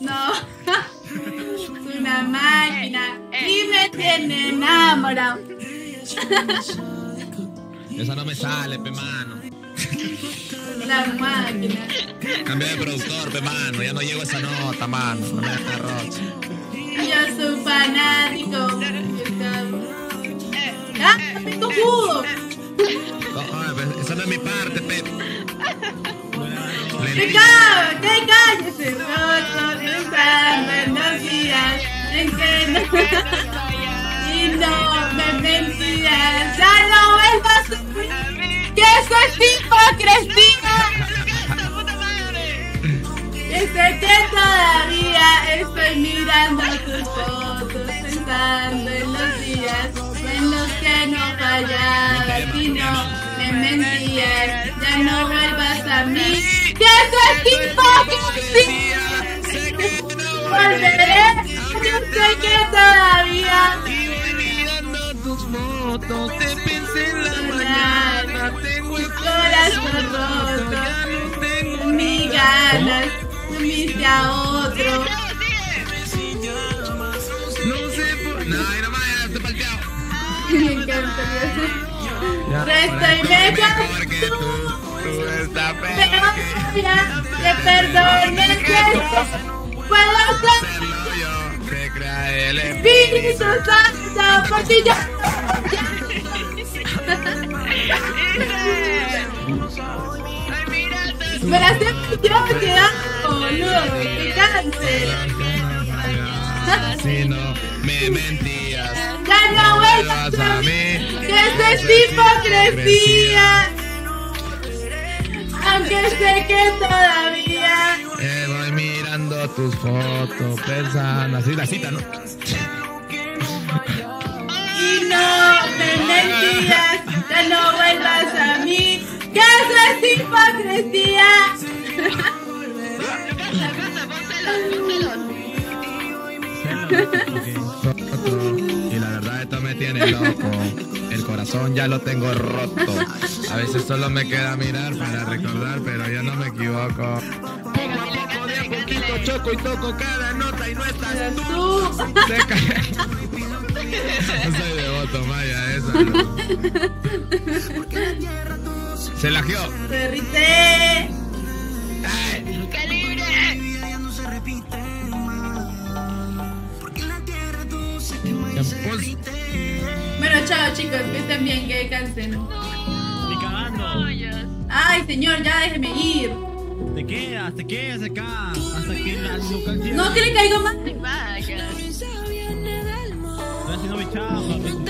No. es una máquina y me tiene enamorado. Esa no me sale, pe mano. La máquina. Cambié de productor, pe mano. Ya no llego a esa nota, mano. No me dejes roto. Yo soy fanático. ¡Ah! ¡Tengo jugo! No, oye, pe, esa no es mi parte, pe. ¡Que calle! ¡Que cállese! No... Y no me mentirás. ¡Ya no vuelvas a sufrir! ¡Que eso es hipocresía! Sé que todavía estoy mirando tus fotos, pensando en los días en los que no fallabas y no me mentías. Ya no vuelvas a mí, que eso es uniste a otro. No sé por. No, ay, no más, ya estoy palteado. Me encanta. Ya, Resta por ahí, y me Porque tú, tú estás Pero peor. ya, que perdone que puedo ser Hacerlo yo, crea el Espíritu Santo. Me la sé yo que amo, boludo, que cáncer. Si no me mentías, Ya no vuelvas a mí, que es hipocresía. Aunque sé que todavía Eh, voy mirando tus fotos, pensando así la cita, ¿no? y no me mentías, ya no vuelvas a mí, que es hipocresía. Y la verdad esto me tiene loco. El corazón ya lo tengo roto. A veces solo me queda mirar para recordar, pero yo no me equivoco. Poco a poco, de a poquito choco y toco cada nota y no estás tú. Se. No soy devoto, Maya, esa. Se lajeó. perrité. Pues, Bueno, chao chicos, que estén bien, que descansen. Ay, señor, ya déjeme ir. Te quedas, te quedas acá. Hasta que la. No, que le caigo más. Mi chamba. pues.